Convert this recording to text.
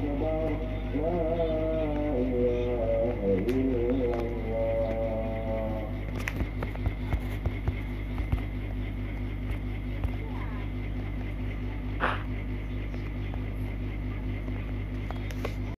Baba,